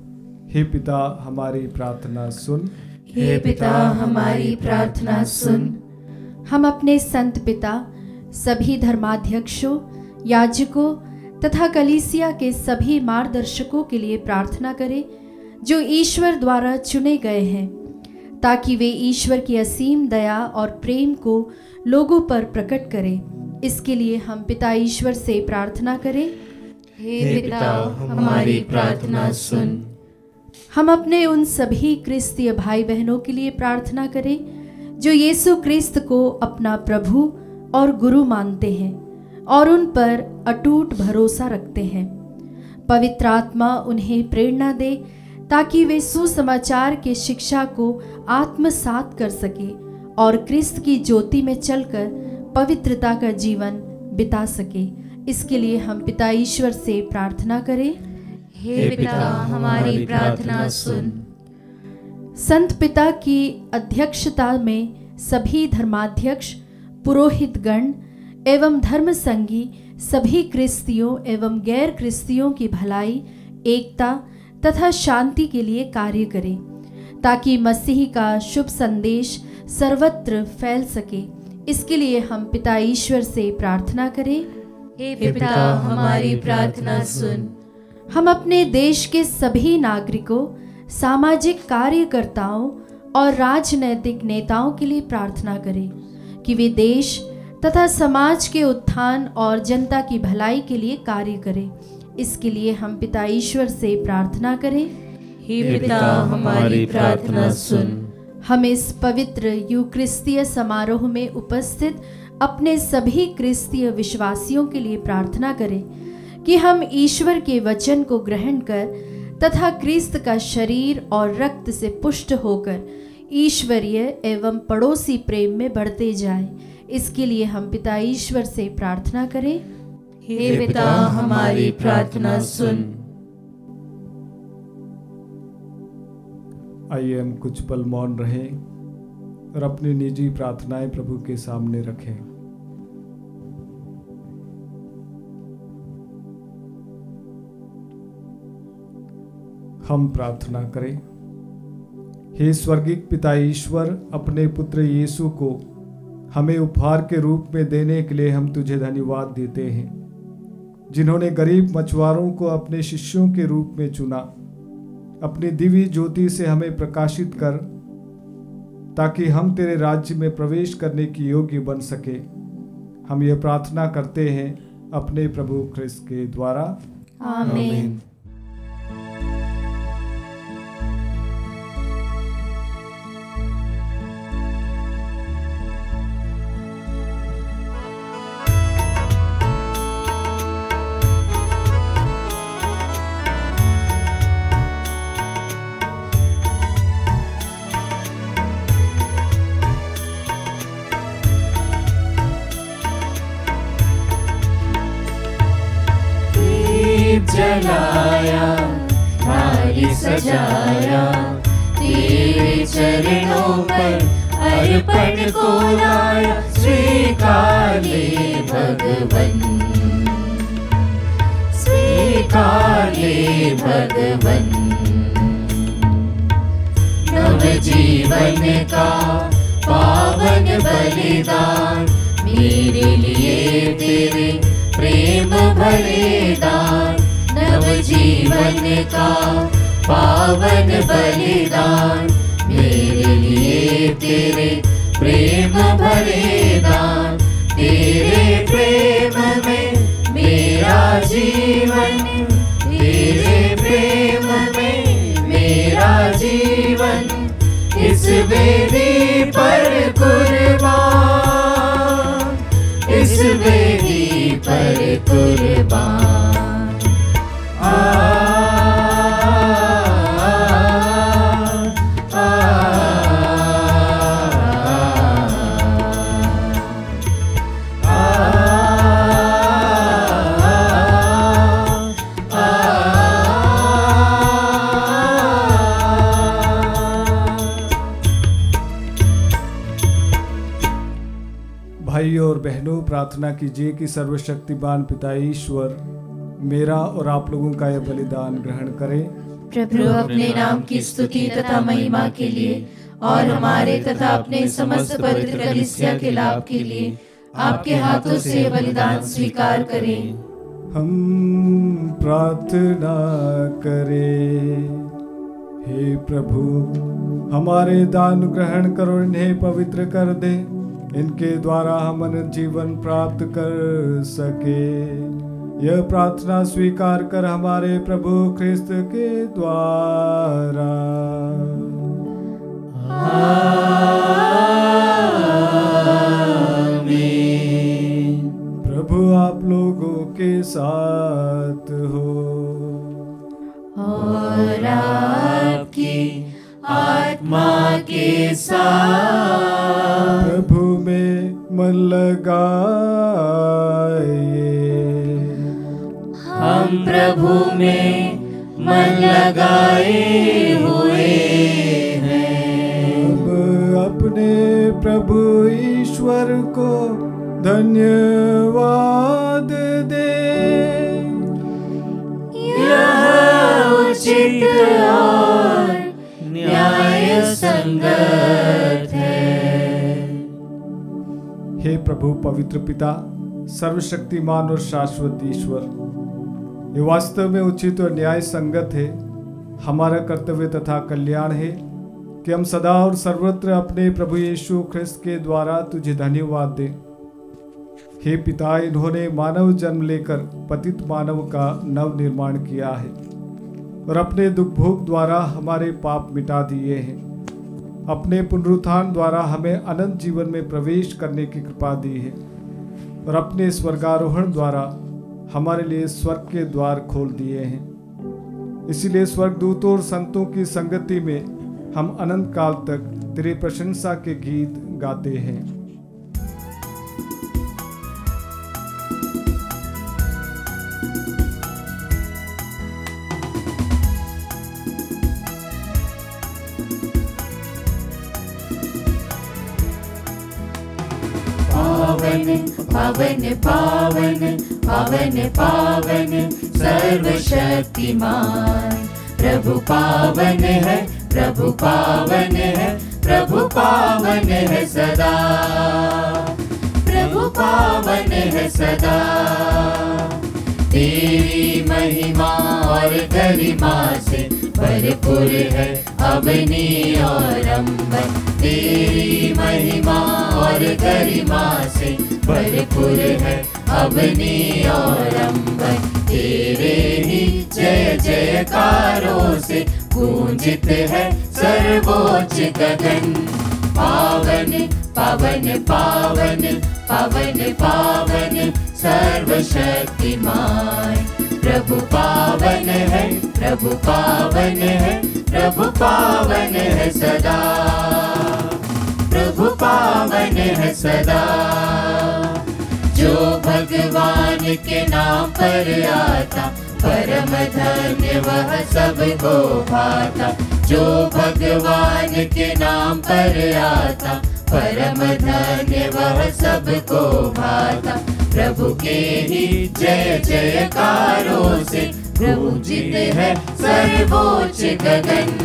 हे पिता, हमारी प्रार्थना सुन। हे पिता, हमारी प्रार्थना सुन। हम अपने संत पिता, सभी धर्माध्यक्षों, याजकों तथा कलीसिया के सभी मार्गदर्शकों के लिए प्रार्थना करें, जो ईश्वर द्वारा चुने गए हैं, ताकि वे ईश्वर की असीम दया और प्रेम को लोगों पर प्रकट करें। इसके लिए हम पिता ईश्वर से प्रार्थना करें। हे पिता, हमारी प्रार्थना सुन। हम अपने उन सभी क्रिस्तीय भाई बहनों के लिए प्रार्थना करें, जो यीशु क्रिस्त को अपना प्रभु और गुरु मानते हैं और उन पर अटूट भरोसा रखते हैं। पवित्र आत्मा उन्हें प्रेरणा दे, ताकि वे सुसमाचार के शिक्षा को आत्मसात कर सके और क्रिस्त की ज्योति में चलकर पवित्रता का जीवन बिता सके। इसके लिए हम पिता ईश्वर से प्रार्थना करें। हे पिता हमारी प्रार्थना सुन। संत पिता की अध्यक्षता में सभी धर्माध्यक्ष पुरोहित गण एवं धर्म संगी सभी क्रिस्तियों एवं गैर क्रिस्तियों की भलाई एकता तथा शांति के लिए कार्य करें ताकि मसीह का शुभ संदेश सर्वत्र फैल सके। इसके लिए हम पिता ईश्वर से प्रार्थना करें। हे पिता हमारी प्रार्थना सुन। हम अपने देश के सभी नागरिकों सामाजिक कार्यकर्ताओं और राजनैतिक नेताओं के लिए प्रार्थना करें कि वे देश तथा समाज के उत्थान और जनता की भलाई के लिए कार्य करें। इसके लिए हम पिता ईश्वर से प्रार्थना करें। हे पिता हमारी प्रार्थना सुन। हम इस पवित्र यूक्रिस्तीय समारोह में उपस्थित अपने सभी क्रिस्तीय विश्वासियों के लिए प्रार्थना करें कि हम ईश्वर के वचन को ग्रहण कर तथा क्रिस्त का शरीर और रक्त से पुष्ट होकर ईश्वरीय एवं पड़ोसी प्रेम में बढ़ते जाएँ। इसके लिए हम पिता ईश्वर से प्रार्थना करें। हे पिता हमारी प्रार्थना सुन। आइए हम कुछ पल मौन रहें और अपनी निजी प्रार्थनाएँ प्रभु के सामने रखें। हम प्रार्थना करें। हे स्वर्गिक पिता ईश्वर अपने पुत्र यीशु को हमें उपहार के रूप में देने के लिए हम तुझे धन्यवाद देते हैं जिन्होंने गरीब मछुआरों को अपने शिष्यों के रूप में चुना। अपनी दिव्य ज्योति से हमें प्रकाशित कर ताकि हम तेरे राज्य में प्रवेश करने की योग्य बन सके। हम ये प्रार्थना करते हैं अपने प्रभु ख्रिस्त के द्वारा। आमीन। भगवन। स्वीकार ले भगवन। नव जीवन का पावन बलिदान, मेरे लिए तेरे प्रेम भरे नव जीवन का पावन बलिदान, मेरे लिए तेरे प्रेम भरे तेरे प्रेम में मेरा जीवन तेरे प्रेम में मेरा जीवन इस वेदी पर कुर्बान इस वेदी पर कुर्बान। आ, प्रार्थना कीजिए कि सर्वशक्तिमान पिता ईश्वर मेरा और आप लोगों का यह बलिदान ग्रहण करें। प्रभु अपने नाम की स्तुति तथा महिमा के लिए और हमारे तथा अपने समस्त पवित्र कलिसिया के लाभ के लिए आपके हाथों से बलिदान स्वीकार करें। हम प्रार्थना करें। हे प्रभु हमारे दान ग्रहण करो इन्हें पवित्र कर दे। इनके द्वारा हम अनंत जीवन प्राप्त कर सके। यह प्रार्थना स्वीकार कर हमारे प्रभु ख्रिस्त के द्वारा। प्रभु आप लोगों के साथ हो। और आपकी आत्मा के साथ लगाइए हम प्रभु में मन लगाए हुए हैं। अब अपने प्रभु ईश्वर को धन्यवाद दे। यह उचित और न्याय संगत प्रभु, पवित्र पिता, सर्वशक्तिमान और शाश्वत ईश्वर। ये वास्तव में उचित और न्याय संगत है। हमारा कर्तव्य तथा कल्याण है कि हम सदा और सर्वत्र अपने प्रभु यीशु ख्रिस्त के द्वारा तुझे धन्यवाद दें। हे पिता, इन्होंने मानव जन्म लेकर पतित मानव का नव निर्माण किया है और अपने दुख भोग द्वारा हमारे पाप मिटा दिए हैं। अपने पुनरुत्थान द्वारा हमें अनंत जीवन में प्रवेश करने की कृपा दी है और अपने स्वर्गारोहण द्वारा हमारे लिए स्वर्ग के द्वार खोल दिए हैं। इसीलिए स्वर्गदूतों और संतों की संगति में हम अनंत काल तक तेरी प्रशंसा के गीत गाते हैं। पावन पावन, पवन, पावन, सर्वशक्तिमान। प्रभु पावन है, प्रभु पावन है, प्रभु पावन है सदा। प्रभु पावन है सदा। तेरी महिमा और गरिमा से भरपूर है अवनी और अंबर तेरी महिमा और गरिमा से भरपूर है, अवनी और अंबर। तेरे ही जय जयकारों से गूंजित है सर्वोच्च गगन। पावन पावन पावन पावन पावन, सर्वशक्तिमान। प्रभु पावन है, प्रभु पावन है, प्रभु पावन है सदा। प्रभु पावन है सदा। जो भगवान के नाम पर आता, परम धन्य वह सबको भाता। जो भगवान के नाम पर आता, परम धन्य वह सबको भाता। प्रभु के ही जय जयकारों से गूंजित है सर्वोच्च गगन।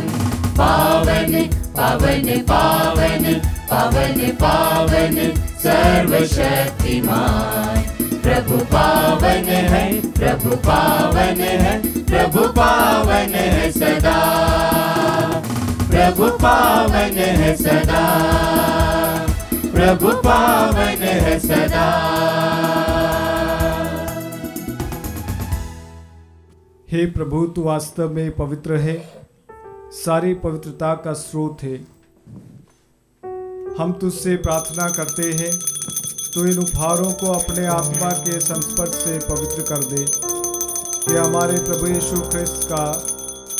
पावन पावन पावन पावन पावन, सर्वशक्तिमान। प्रभु पावन है, प्रभु पावन है, प्रभु पावन है सदा। प्रभु पावन है सदा। प्रभु पावन है सदा। हे प्रभु, तू वास्तव में पवित्र है। सारी पवित्रता का स्रोत है। हम तुझसे प्रार्थना करते हैं तो इन उपहारों को अपने आत्मा के संस्पर्श से पवित्र कर दे। कि हमारे प्रभु यीशु ख्रिस्त का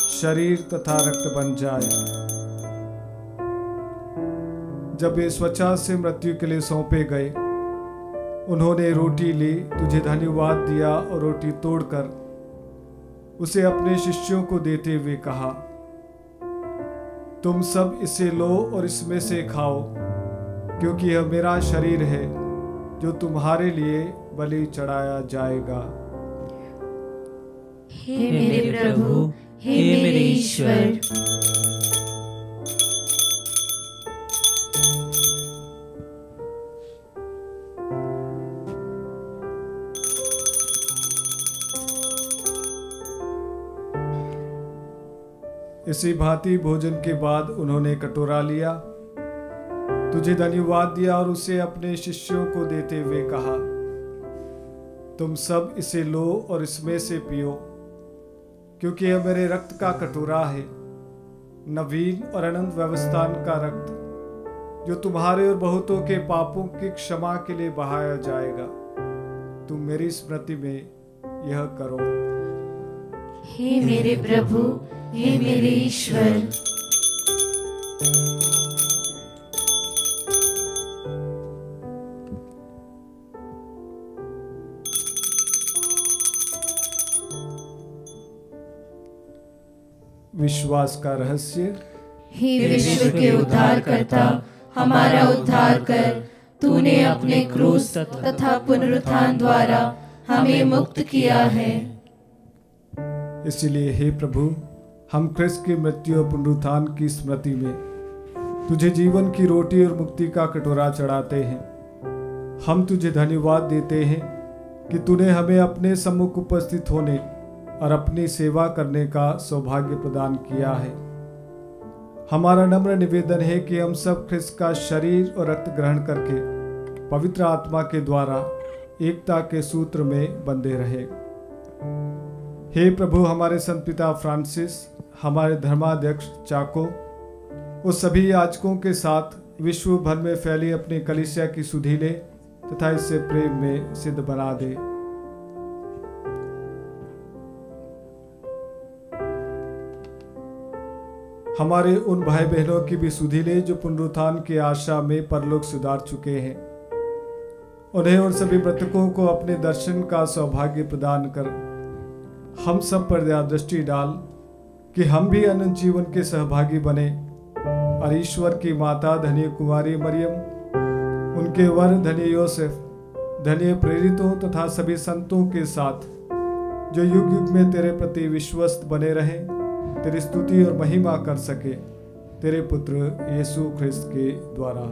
शरीर तथा रक्त बन जाए। जब ये स्वच्छा से मृत्यु के लिए सौंपे गए, उन्होंने रोटी ली, तुझे धन्यवाद दिया और रोटी तोड़कर उसे अपने शिष्यों को देते हुए कहा, तुम सब इसे लो और इसमें से खाओ। क्योंकि यह मेरा शरीर है जो तुम्हारे लिए बलि चढ़ाया जाएगा। हे मेरे प्रभु हे मेरे ईश्वर। इसी भांति भोजन के बाद उन्होंने कटोरा लिया। तुझे धन्यवाद दिया और उसे अपने शिष्यों को देते हुए कहा, तुम सब इसे लो और इसमें से पियो, क्योंकि यह मेरे रक्त का कटोरा है, नवीन और अनंत व्यवस्थान का रक्त, जो तुम्हारे और बहुतों के पापों की क्षमा के लिए बहाया जाएगा। तुम मेरी स्मृति में यह करो। हे मेरे प्रभु, हे मेरे ईश्वर। विश्वास का रहस्य। हे विश्व के उद्धार करता हमारा उद्धार कर। तूने अपने क्रूस तथा पुनरुत्थान द्वारा हमें मुक्त किया है। इसलिए हे प्रभु हम क्रिस्त की मृत्यु और पुनरुत्थान की स्मृति में तुझे जीवन की रोटी और मुक्ति का कटोरा चढ़ाते हैं। हम तुझे धन्यवाद देते हैं कि तूने हमें अपने सम्मुख उपस्थित होने और अपनी सेवा करने का सौभाग्य प्रदान किया है। हमारा नम्र निवेदन है कि हम सब ख्रिस्त का शरीर और रक्त ग्रहण करके पवित्र आत्मा के द्वारा एकता के सूत्र में बंधे रहे। हे प्रभु, हमारे संत पिता फ्रांसिस, हमारे धर्माध्यक्ष चाको, उस सभी याचकों के साथ विश्व भर में फैली अपनी कलिसिया की सुधि ले तथा इसे प्रेम में सिद्ध बना दे। हमारे उन भाई बहनों की भी सुधि ले जो पुनरुत्थान की आशा में परलोक सुधार चुके हैं। उन्हें और सभी मृतकों को अपने दर्शन का सौभाग्य प्रदान कर हम सब पर दया दृष्टि डाल कि हम भी अनंत जीवन के सहभागी बने। और ईश्वर की माता धन्य कुमारी मरियम, उनके वर धन्य योसेफ, धन्य प्रेरितों तथा सभी संतों के साथ, जो युग युग में तेरे प्रति विश्वस्त बने रहे। तेरी स्तुति और महिमा कर सके तेरे पुत्र यीशु ख्रिस्त के द्वारा।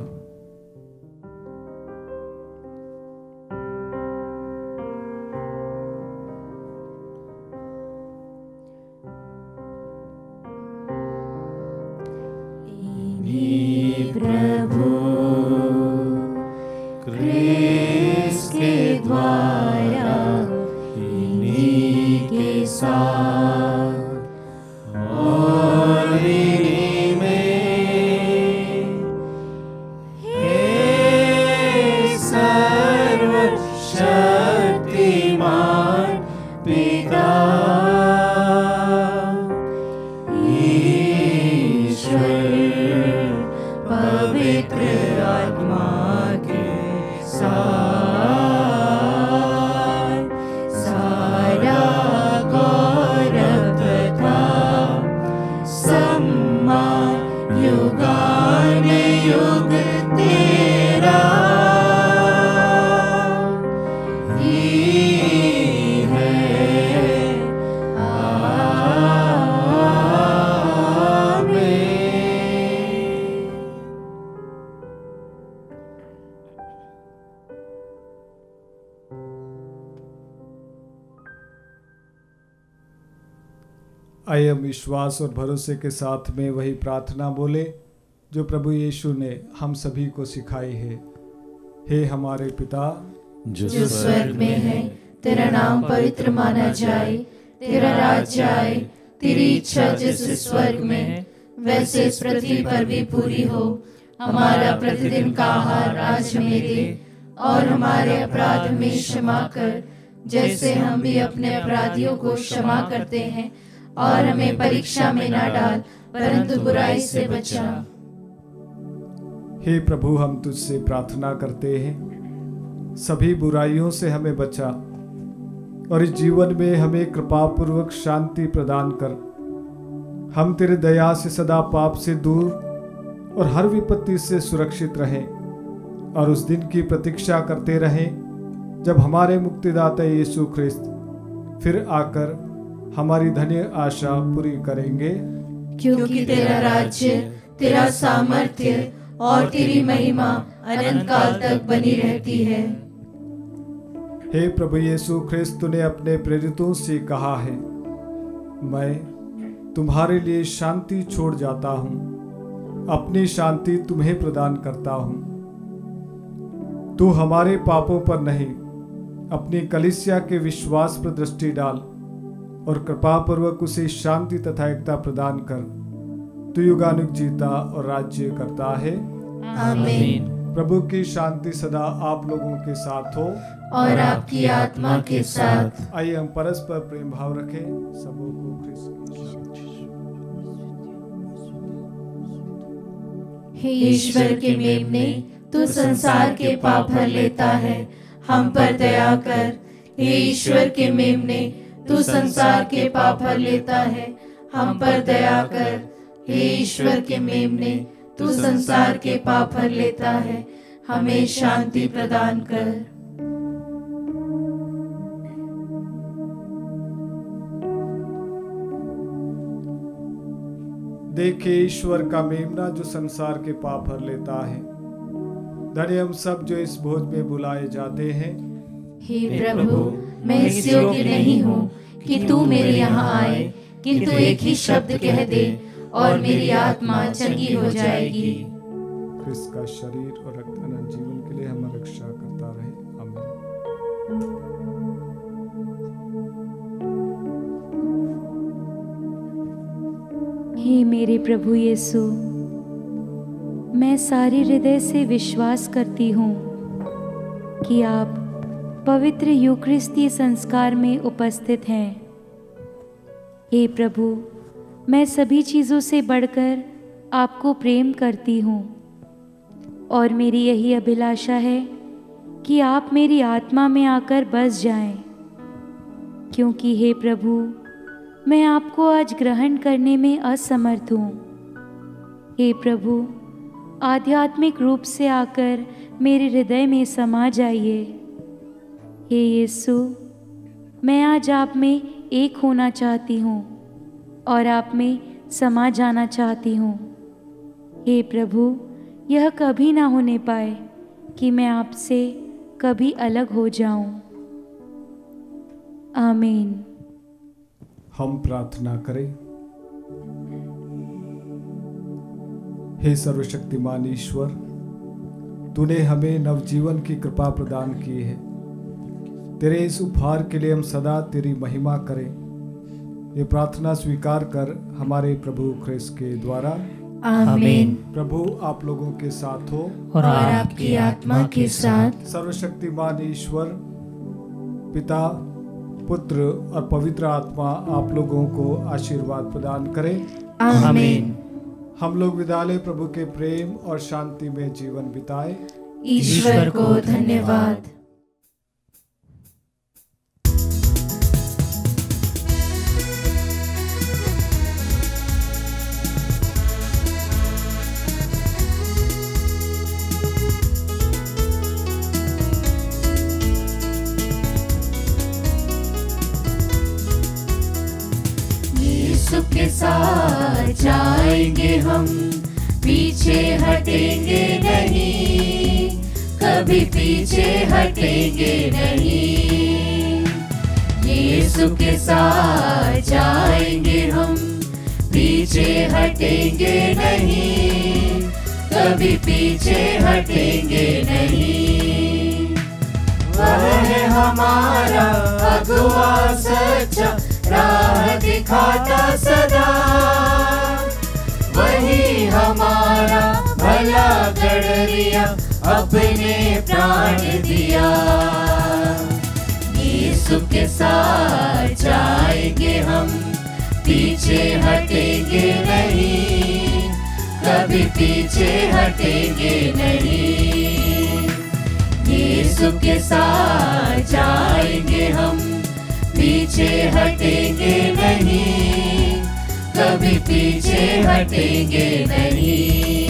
प्रभु विश्वास और भरोसे के साथ में वही प्रार्थना बोले जो प्रभु यीशु ने हम सभी को सिखाई है। हे हमारे पिता जो स्वर्ग में है तेरा नाम पवित्र माना जाए तेरा राज्य आए तेरी इच्छा जैसे स्वर्ग में है वैसे इस पृथ्वी पर भी पूरी हो। हमारा प्रतिदिन का आहार आज हमें दे और हमारे अपराध में क्षमा कर जैसे हम भी अपने अपराधियों को क्षमा करते हैं और हमें परीक्षा में ना डाल, परंतु बुराई से बचा। हे प्रभु, हम तुझसे प्रार्थना करते हैं। सभी बुराइयों से हमें बचा और इस जीवन में हमें कृपापूर्वक शांति प्रदान कर। हम तेरे दया से सदा पाप से दूर और हर विपत्ति से सुरक्षित रहें और उस दिन की प्रतीक्षा करते रहें जब हमारे मुक्तिदाता यीशु ख्रिस्त फिर आकर हमारी धन्य आशा पूरी करेंगे। क्योंकि तेरा राज्य तेरा सामर्थ्य और तेरी महिमा अनंत काल तक बनी रहती है। हे प्रभु यीशु ख्रिस्त तूने अपने प्रेरितों से कहा है मैं तुम्हारे लिए शांति छोड़ जाता हूँ अपनी शांति तुम्हें प्रदान करता हूँ। तू हमारे पापों पर नहीं अपनी कलिसिया के विश्वास पर दृष्टि डाल। और कृपा पूर्वक उसे शांति तथा एकता प्रदान कर। तू युगानुग जीता और राज्य करता है। आमीन। प्रभु की शांति सदा आप लोगों के साथ हो। और आपकी आत्मा के साथ। आइए हम परस्पर प्रेम भाव रखें। सबों को ख्रिस्त की शांति। हे ईश्वर के मेमने तू संसार के पाप भर लेता है। हम पर दया कर हे ईश्वर के मेमने तू संसार के पाप भर लेता है। हम पर दया कर, हे ईश्वर के मेमने, तू संसार के पाप भर लेता है। हमें शांति प्रदान कर। देखे ईश्वर का मेमना जो संसार के पाप भर लेता है। धन्य हम सब जो इस भोज में बुलाए जाते हैं। हे प्रभु मैं इस योग्य नहीं हूँ कि तू मेरे यहाँ आए किंतु एक ही शब्द कह दे और मेरी आत्मा चंगी हो जाएगी। ख्रिस्त का शरीर और रक्त अनंत जीवन के लिए हमें रक्षा करता रहे। आमीन। हे मेरे प्रभु यीशु मैं सारे हृदय से विश्वास करती हूँ कि आप पवित्र यूक्रिस्तीय संस्कार में उपस्थित हैं। हे प्रभु, मैं सभी चीज़ों से बढ़कर आपको प्रेम करती हूँ। और मेरी यही अभिलाषा है कि आप मेरी आत्मा में आकर बस जाएँ। क्योंकि हे प्रभु, मैं आपको आज ग्रहण करने में असमर्थ हूँ। हे प्रभु, आध्यात्मिक रूप से आकर मेरे हृदय में समा जाइए। हे यीशु, मैं आज आप में एक होना चाहती हूँ और आप में समा जाना चाहती हूँ। हे प्रभु, यह कभी ना होने पाए कि मैं आपसे कभी अलग हो जाऊँ। आमीन। हम प्रार्थना करें। हे सर्वशक्तिमान ईश्वर, तूने हमें नवजीवन की कृपा प्रदान की है। तेरे इस उपहार के लिए हम सदा तेरी महिमा करें। ये प्रार्थना स्वीकार कर हमारे प्रभु ख्रिस्त के द्वारा। आमीन। प्रभु आप लोगों के साथ हो। और आपकी आत्मा के साथ। सर्वशक्तिमान ईश्वर पिता पुत्र और पवित्र आत्मा आप लोगों को आशीर्वाद प्रदान करें। आमीन। हम लोग विद्यालय प्रभु के प्रेम और शांति में जीवन बिताए। ईश्वर को धन्यवाद। जाएँगे हम, पीछे हटेंगे नहीं, कभी पीछे हटेंगे नहीं। यीशु के साथ जाएँगे हम, पीछे हटेंगे नहीं, कभी पीछे हटेंगे नहीं। वह है हमारा अगुआ, सच्चा राह दिखाता सदा। हमारा भला गडरिया अपने प्राण दिया। यीशु के साथ जाएँगे हम, पीछे हटेंगे नहीं, कभी पीछे हटेंगे नहीं। यीशु के साथ जाएँगे हम, पीछे हटेंगे नहीं। कभी पीछे हटेंगे नहीं।